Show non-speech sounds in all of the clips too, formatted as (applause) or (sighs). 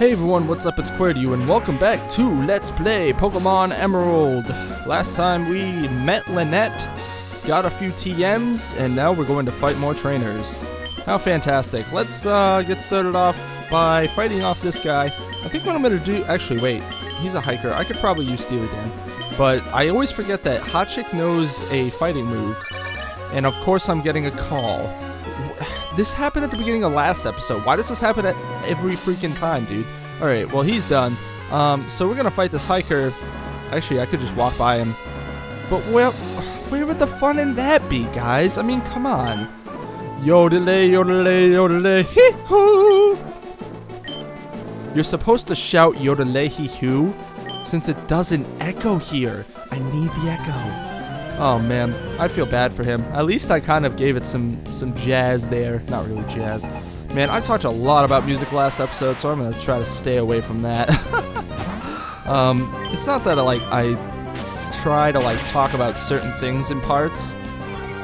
Hey everyone, what's up? It's Qwertyu, and welcome back to Let's Play Pokemon Emerald. Last time we met Lanette, got a few TMs, and now we're going to fight more trainers. How fantastic. Let's uh, get started off by fighting off this guy. I think what I'm going to do... Actually, wait. He's a hiker. I could probably use Steely Dan. But I always forget that Hot knows a fighting move. And of course I'm getting a call. (sighs) This happened at the beginning of last episode. Why does this happen at every freaking time, dude? Alright, well, he's done. Um, so we're gonna fight this hiker. Actually, I could just walk by him. But where, where would the fun in that be, guys? I mean, come on. Yodelay, yodelay, yodelay, hee hoo. You're supposed to shout yodelay hee hoo since it doesn't echo here. I need the echo. Oh man, I feel bad for him. At least I kind of gave it some some jazz there. Not really jazz. Man, I talked a lot about music last episode, so I'm gonna try to stay away from that. (laughs) um, it's not that I, like I try to like talk about certain things in parts.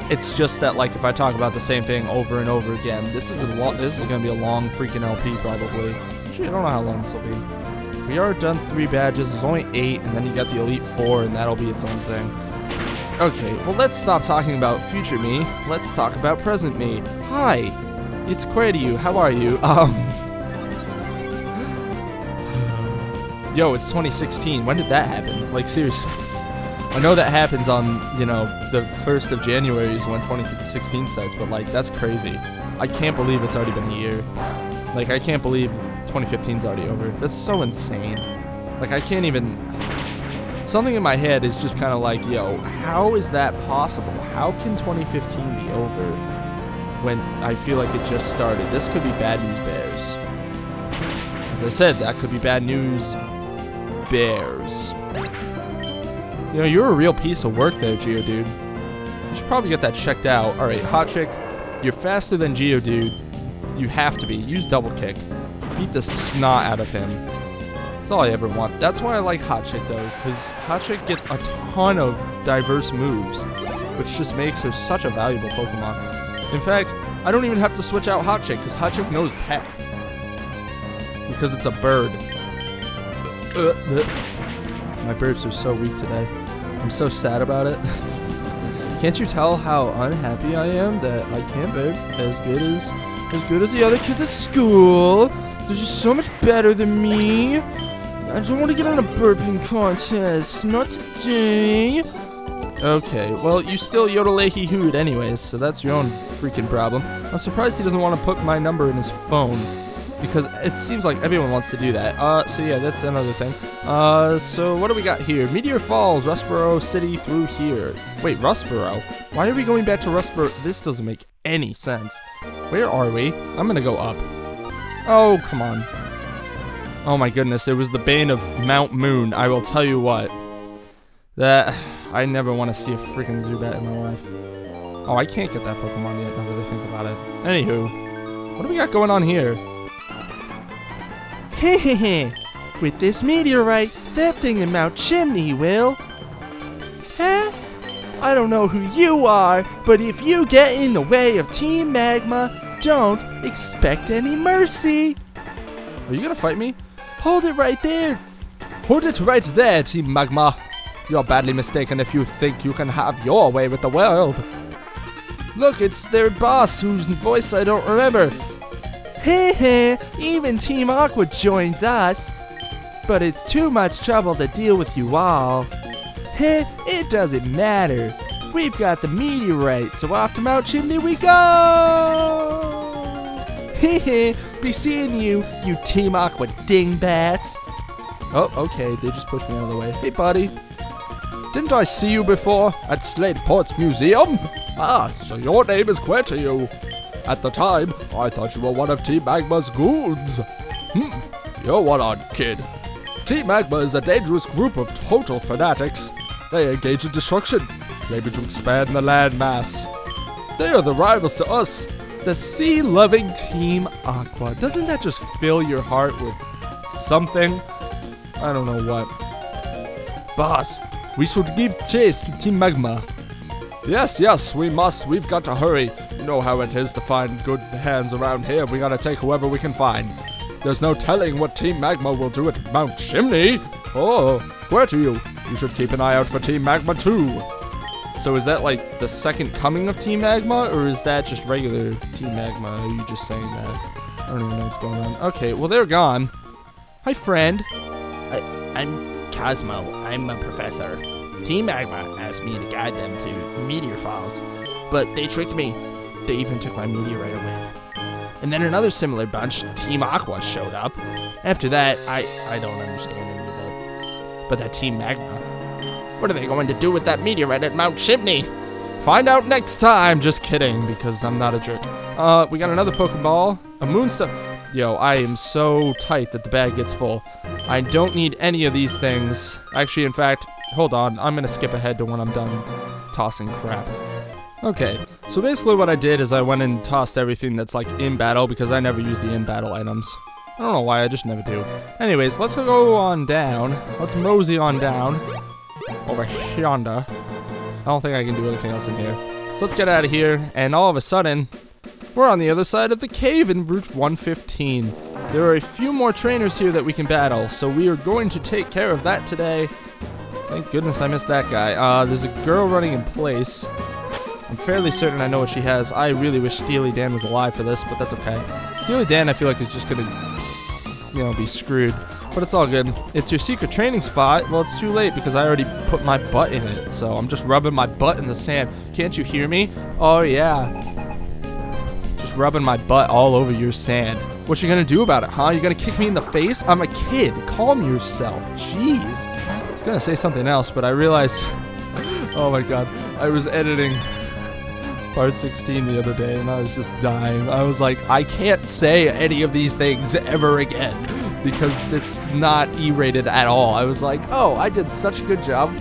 It's just that like if I talk about the same thing over and over again, this is a long. This is gonna be a long freaking LP probably. I don't know how long this will be. We are done three badges. There's only eight, and then you got the Elite Four, and that'll be its own thing. Okay, well let's stop talking about future me. Let's talk about present me. Hi, it's Qwertyu. How are you? (laughs) Um. (sighs) Yo, it's 2016. When did that happen? Like seriously. I know that happens on, you know, the 1st of January is when 2016 starts, but like that's crazy. I can't believe it's already been a year. Like I can't believe 2015's already over. That's so insane. Like I can't even something in my head is just kind of like, yo, how is that possible? How can 2015 be over when I feel like it just started? This could be bad news bears. As I said, that could be bad news bears. You know, you're a real piece of work there, Geodude. You should probably get that checked out. Alright, Hot Chick, you're faster than Geodude. You have to be. Use Double Kick. Beat the snot out of him. That's all I ever want. That's why I like Hot Chick though, because Hot Chick gets a ton of diverse moves, which just makes her such a valuable Pokemon. In fact, I don't even have to switch out Hot Chick, because Hot Chick knows Peck. Because it's a bird. Uh, uh. My birds are so weak today. I'm so sad about it. (laughs) Can't you tell how unhappy I am that I can't bird as good as as good as the other kids at school? They're just so much better than me. I don't want to get on a burping contest. Not today. Okay, well, you still Yodelehi Hood anyways, so that's your own freaking problem. I'm surprised he doesn't want to put my number in his phone. Because it seems like everyone wants to do that. Uh, so yeah, that's another thing. Uh, so what do we got here? Meteor Falls, Rustboro City through here. Wait, Rustboro? Why are we going back to Rustboro? This doesn't make any sense. Where are we? I'm gonna go up. Oh, come on. Oh my goodness, it was the bane of Mount Moon. I will tell you what. That... I never want to see a freaking Zubat in my life. Oh, I can't get that Pokemon yet, now that I think about it. Anywho, what do we got going on here? Hehehe, (laughs) with this meteorite, that thing in Mount Chimney will... Huh? I don't know who you are, but if you get in the way of Team Magma, don't expect any mercy. Are you gonna fight me? Hold it right there. Hold it right there, Team Magma. You're badly mistaken if you think you can have your way with the world. Look, it's their boss whose voice I don't remember. Heh heh, even Team Aqua joins us. But it's too much trouble to deal with you all. Heh, it doesn't matter. We've got the meteorite, so off to Mount Chimney we go! Heh be seeing you, you Team Aqua dingbats. Oh, okay, they just pushed me out of the way. Hey, buddy. Didn't I see you before at Slateport's museum? Ah, so your name is Qwertyu. At the time, I thought you were one of Team Magma's goons. Hmm, you're one odd kid. Team Magma is a dangerous group of total fanatics. They engage in destruction, claiming to expand the landmass. They are the rivals to us, the sea-loving Team Aqua. Doesn't that just fill your heart with something? I don't know what. Boss, we should give chase to Team Magma. Yes, yes, we must. We've got to hurry. You know how it is to find good hands around here. We gotta take whoever we can find. There's no telling what Team Magma will do at Mount Chimney. Oh, Qwertyu? You should keep an eye out for Team Magma too. So is that like the second coming of Team Magma, or is that just regular Team Magma? Are you just saying that? I don't even know what's going on. Okay, well they're gone. Hi, friend. I, I'm Cozmo. I'm a professor. Team Magma asked me to guide them to meteor falls, but they tricked me. They even took my meteorite away. And then another similar bunch, Team Aqua, showed up. After that, I, I don't understand any of it. But that Team Magma, what are they going to do with that meteorite at Mount Chimney? Find out next time. Just kidding, because I'm not a jerk. Uh, we got another Pokeball, a Moonstone. Yo, I am so tight that the bag gets full. I don't need any of these things. Actually, in fact, hold on. I'm gonna skip ahead to when I'm done tossing crap. Okay, so basically what I did is I went and tossed everything that's like in battle because I never use the in battle items. I don't know why, I just never do. Anyways, let's go on down. Let's mosey on down. Over yonder. I don't think I can do anything else in here. So let's get out of here, and all of a sudden, we're on the other side of the cave in Route 115. There are a few more trainers here that we can battle, so we are going to take care of that today. Thank goodness I missed that guy. Uh, there's a girl running in place. I'm fairly certain I know what she has. I really wish Steely Dan was alive for this, but that's okay. Steely Dan, I feel like, is just gonna, you know, be screwed. But it's all good. It's your secret training spot. Well, it's too late because I already put my butt in it. So I'm just rubbing my butt in the sand. Can't you hear me? Oh, yeah. Just rubbing my butt all over your sand. What you gonna do about it, huh? You gonna kick me in the face? I'm a kid. Calm yourself. Jeez. I was gonna say something else, but I realized... (laughs) oh my god. I was editing part 16 the other day and I was just dying. I was like, I can't say any of these things ever again because it's not E-rated at all. I was like, oh, I did such a good job,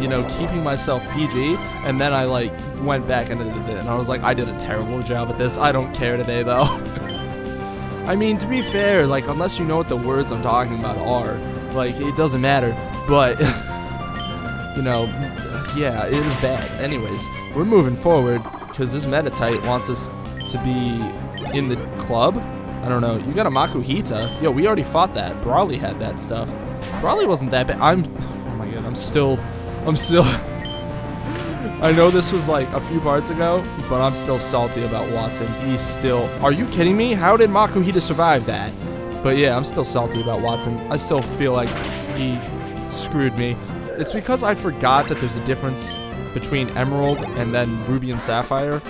you know, keeping myself PG, and then I like went back and edited it, and I was like, I did a terrible job at this. I don't care today though. (laughs) I mean, to be fair, like unless you know what the words I'm talking about are, like it doesn't matter. But (laughs) you know, yeah, it was bad. Anyways, we're moving forward because this Meditite wants us to be in the club. I don't know. You got a Makuhita. Yo, we already fought that. Brawly had that stuff. Brawly wasn't that bad. I'm, (laughs) oh my god, I'm still, I'm still, (laughs) I know this was like a few parts ago, but I'm still salty about Wattson. He's still, are you kidding me? How did Makuhita survive that? But yeah, I'm still salty about Wattson. I still feel like he screwed me. It's because I forgot that there's a difference between Emerald and then Ruby and Sapphire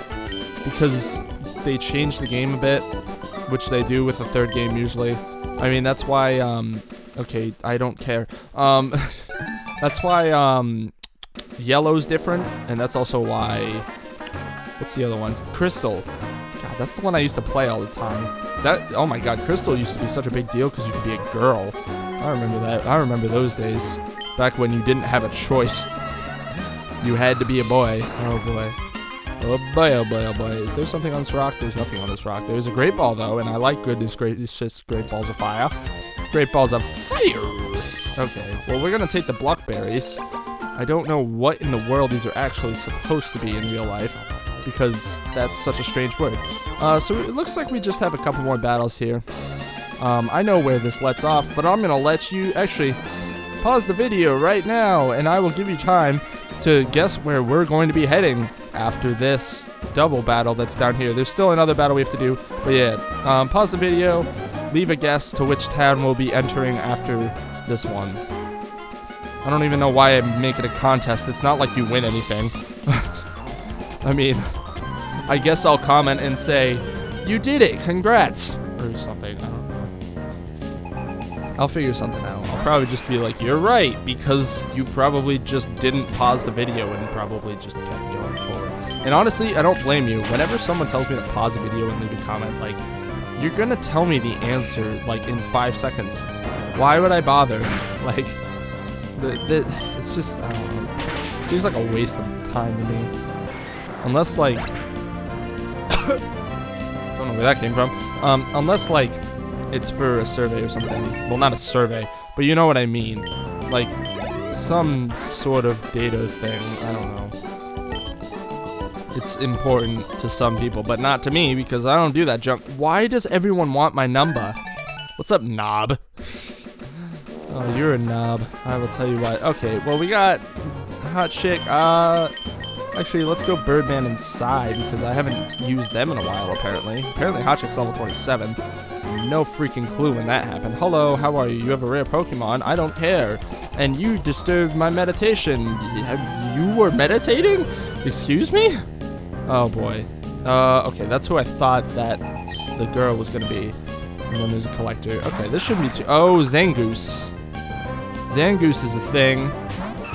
because they changed the game a bit, which they do with the third game usually. I mean, that's why, um, okay, I don't care. Um, (laughs) that's why, um, Yellow's different, and that's also why, what's the other one? Crystal. God, that's the one I used to play all the time. That, oh my god, Crystal used to be such a big deal because you could be a girl. I remember that. I remember those days. Back when you didn't have a choice. You had to be a boy. Oh boy. Oh boy, oh boy, oh boy. Is there something on this rock? There's nothing on this rock. There's a great ball though, and I like goodness gracious great balls of fire. Great balls of fire! Okay, well we're gonna take the blackberries. I don't know what in the world these are actually supposed to be in real life, because that's such a strange word. Uh, so it looks like we just have a couple more battles here. Um, I know where this lets off, but I'm gonna let you, actually, pause the video right now, and I will give you time to guess where we're going to be heading after this double battle that's down here. There's still another battle we have to do, but yeah, um, pause the video, leave a guess to which town we'll be entering after this one. I don't even know why I'm making a contest. It's not like you win anything. (laughs) I mean, I guess I'll comment and say, you did it, congrats, or something. I'll figure something out. I'll probably just be like, you're right, because you probably just didn't pause the video and probably just kept going forward. And honestly, I don't blame you. Whenever someone tells me to pause a video and leave a comment, like, you're gonna tell me the answer, like, in five seconds. Why would I bother? (laughs) like, the, the, it's just, I don't know. It seems like a waste of time to me. Unless, like, (coughs) don't know where that came from. Um, unless, like, it's for a survey or something. Well, not a survey, but you know what I mean. Like, some sort of data thing. I don't know. It's important to some people, but not to me because I don't do that junk. Why does everyone want my number? What's up, knob? (laughs) Oh, you're a knob. I will tell you why. Okay, well, we got Hot Chick. Uh, actually, let's go Birdman inside because I haven't used them in a while, apparently. Apparently, Hot Chick's level 27. No freaking clue when that happened. Hello, how are you? You have a rare Pokemon? I don't care. And you disturbed my meditation. You were meditating? Excuse me? Oh, boy. Uh, okay, that's who I thought that the girl was going to be. And then there's a collector. Okay, this shouldn't be too... Oh, Zangoose. Zangoose is a thing,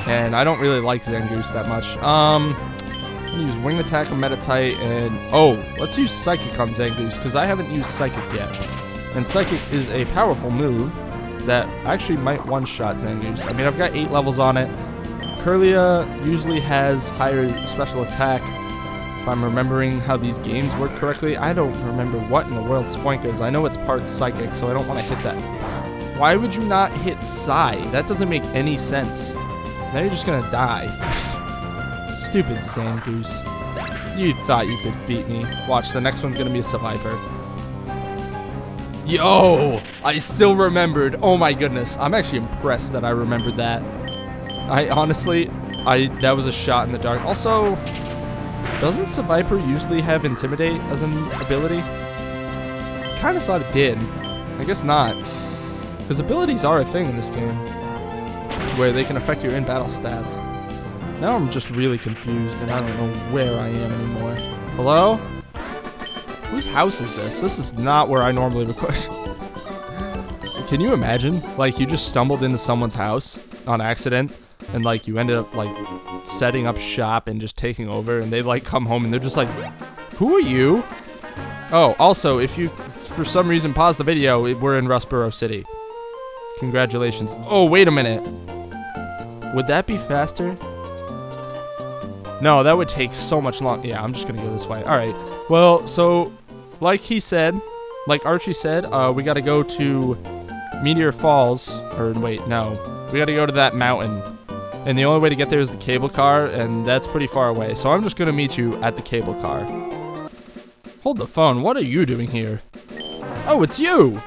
and I don't really like Zangoose that much. Um, I'm gonna use Wing Attack on Meditite and oh, let's use Psychic on Zangoose because I haven't used Psychic yet. And Psychic is a powerful move that actually might one-shot Zangoose. I mean, I've got eight levels on it. Kirlia usually has higher special attack. If I'm remembering how these games work correctly, I don't remember what in the world Spoink is. I know it's part Psychic, so I don't want to hit that why would you not hit Psy? That doesn't make any sense. Now you're just gonna die. (laughs) Stupid Zangoose. You thought you could beat me. Watch, the next one's gonna be a Seviper. Yo! I still remembered. Oh my goodness. I'm actually impressed that I remembered that. I honestly, I that was a shot in the dark. Also, doesn't Seviper usually have Intimidate as an ability? Kind of thought it did. I guess not. Because abilities are a thing in this game, where they can affect your in-battle stats. Now I'm just really confused, and I don't know where I am anymore. Hello? Whose house is this? This is not where I normally record. can you imagine? Like, you just stumbled into someone's house on accident, and, like, you ended up, like, setting up shop and just taking over, and they, like, come home, and they're just like, Who are you? Oh, also, if you, for some reason, pause the video, we're in Rustboro City. Congratulations. Oh, wait a minute. Would that be faster? No, that would take so much long. Yeah, I'm just to go this way. All right. Well, so like he said, like Archie said, uh, we got to go to Meteor Falls. Or wait, no. We got to go to that mountain. And the only way to get there is the cable car, and that's pretty far away. So I'm just to meet you at the cable car. Hold the phone. What are you doing here? Oh, it's you!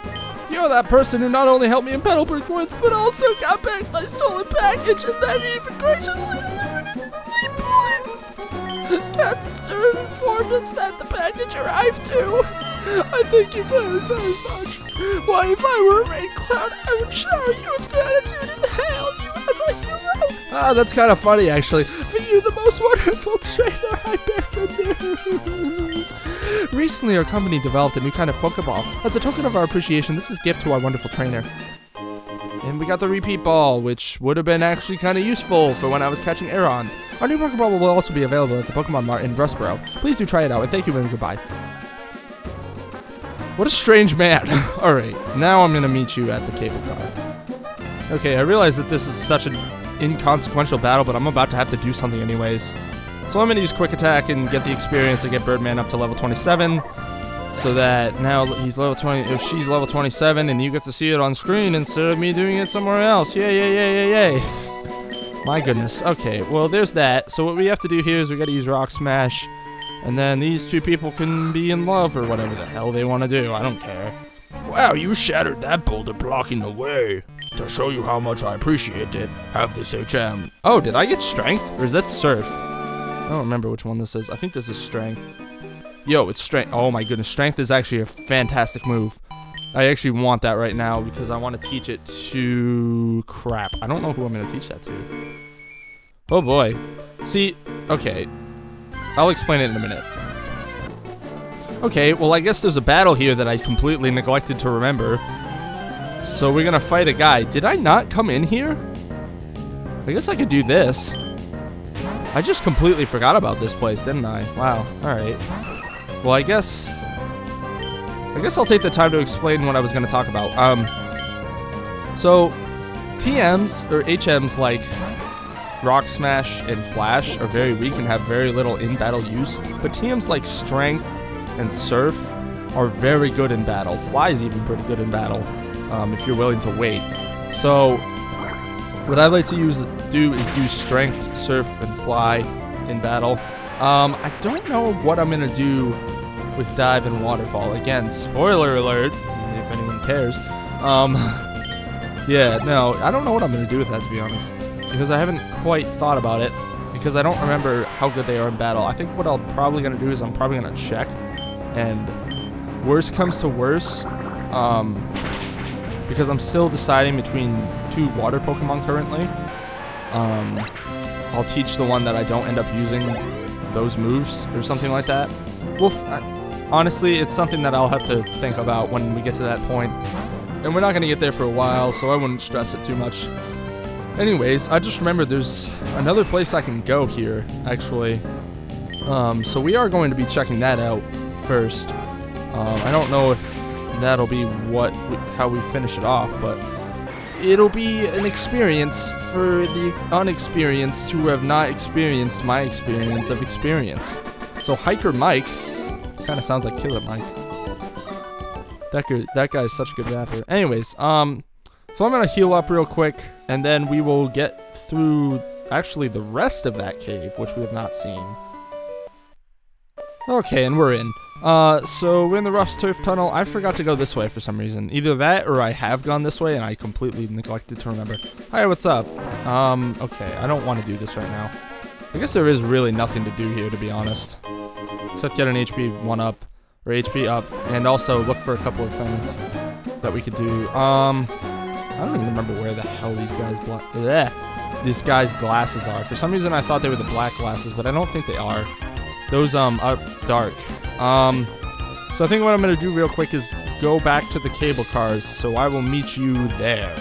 You're that person who not only helped me in Petalburg Woods, but also got back my stolen package and then even graciously Captain Stern informed us that the package arrived too. I thank you very, very much. Why, if I were a rain cloud, I would shower you with gratitude and hail you as a hero. Ah, that's kind of funny, actually. For you, the most wonderful trainer I bear news. Recently, our company developed a new kind of Pokeball. As a token of our appreciation, this is a gift to our wonderful trainer. And we got the repeat ball, which would have been actually kind of useful for when I was catching Aron. Our new Pokeball will also be available at the Pokemon Mart in Rustboro. Please do try it out, and thank you and goodbye. What a strange man. (laughs) Alright, now I'm to meet you at the cable car. Okay, I realize that this is such an inconsequential battle, but I'm about to have to do something anyways. So I'm to use Quick Attack and get the experience to get Birdman up to level 27. So that now he's level 20, if she's level 27, and you get to see it on screen instead of me doing it somewhere else. Yay, yay, yay, yay, yay. My goodness. Okay, well, there's that. So what we have to do here is we got to use Rock Smash. And then these two people can be in love or whatever the hell they want to do. I don't care. Wow, you shattered that boulder blocking the way. To show you how much I appreciate it, have this HM. Oh, did I get strength? Or is that surf? I don't remember which one this is. I think this is strength. Yo, it's strength. Oh my goodness, strength is actually a fantastic move. I actually want that right now because I want to teach it to... Crap. I don't know who I'm going to teach that to. Oh boy. See, okay. I'll explain it in a minute. Okay, well I guess there's a battle here that I completely neglected to remember. So we're gonna fight a guy. Did I not come in here? I guess I could do this. I just completely forgot about this place, didn't I? Wow. Alright. Well, I guess... I guess I'll take the time to explain what I was going to talk about. Um, so, TMs, or HMs like Rock Smash and Flash are very weak and have very little in-battle use, but TMs like Strength and Surf are very good in battle. Fly is even pretty good in battle, um, if you're willing to wait. So, what I like to use do is use Strength, Surf, and Fly in battle. Um, I don't know what I'm going to do with Dive and Waterfall. Again, spoiler alert, if anyone cares. Um, (laughs) yeah, no, I don't know what I'm gonna do with that to be honest, because I haven't quite thought about it. Because I don't remember how good they are in battle. I think what I'm probably gonna do is I'm probably gonna check, and worst comes to worst, um, because I'm still deciding between two water Pokemon currently. Um, I'll teach the one that I don't end up using those moves or something like that. Well, honestly, it's something that I'll have to think about when we get to that point. And we're not going to get there for a while, so I wouldn't stress it too much. Anyways, I just remembered there's another place I can go here, actually. Um, so we are going to be checking that out first. Um, I don't know if that'll be what we, how we finish it off, but it'll be an experience for the unexperienced who have not experienced my experience of experience. So Hiker Mike kind of sounds like Killer Mike. That guy, that guy is such a good rapper. Anyways, um, so I'm gonna heal up real quick, and then we will get through actually the rest of that cave, which we have not seen. Okay, and we're in. Uh, so we're in the Rusturf Tunnel. I forgot to go this way for some reason. Either that or I have gone this way and I completely neglected to remember. Hi, what's up? Um, okay, I don't want to do this right now. I guess there is really nothing to do here, to be honest. Except get an HP 1 up, or HP up, and also look for a couple of things that we could do. Um, I don't even remember where the hell these guys black bleh, these guys' glasses are. For some reason I thought they were the black glasses, but I don't think they are. Those um are dark. Um, so I think what I'm gonna do real quick is go back to the cable cars. So I will meet you there.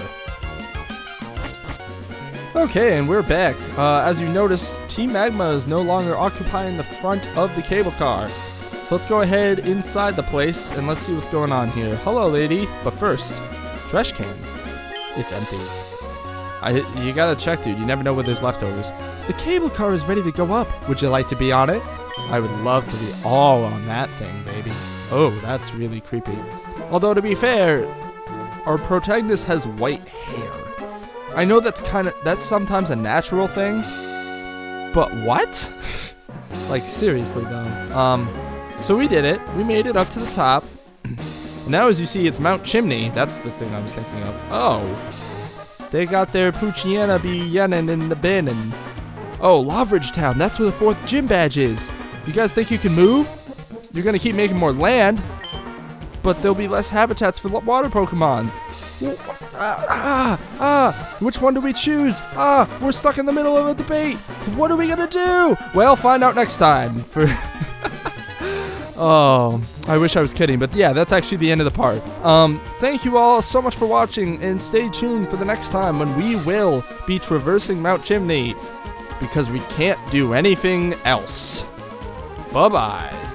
Okay, and we're back. Uh, as you noticed, Team Magma is no longer occupying the front of the cable car. So let's go ahead inside the place and let's see what's going on here. Hello, lady. But first, trash can. It's empty. I, you gotta check, dude. You never know where there's leftovers. The cable car is ready to go up. Would you like to be on it? I would love to be all on that thing, baby. Oh, that's really creepy. Although, to be fair, our protagonist has white hair. I know that's kind of, that's sometimes a natural thing, but what? (laughs) like, seriously, though. Um, so we did it. We made it up to the top. (clears throat) now, as you see, it's Mount Chimney. That's the thing I was thinking of. Oh. They got their Poochyena be yennin in the bin and... Oh, Lavaridge Town. That's where the fourth gym badge is. You guys think you can move? You're gonna keep making more land, but there'll be less habitats for water Pokemon. Ah, ah, ah, which one do we choose? Ah, we're stuck in the middle of a debate. What are we gonna do? Well, find out next time. For (laughs) Oh, I wish I was kidding, but yeah, that's actually the end of the part. Um, thank you all so much for watching, and stay tuned for the next time when we will be traversing Mount Chimney, because we can't do anything else. Bye-bye.